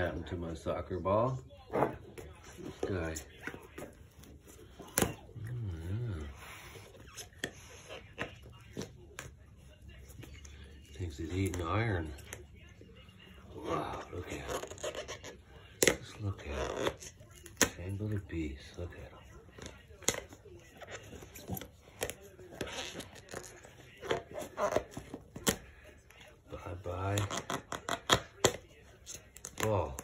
happened to my soccer ball. This guy. Oh. Thinks he's eating iron. Wow, look at him. Just look at him. Same little beast, look at him. Bye-bye. Whoa.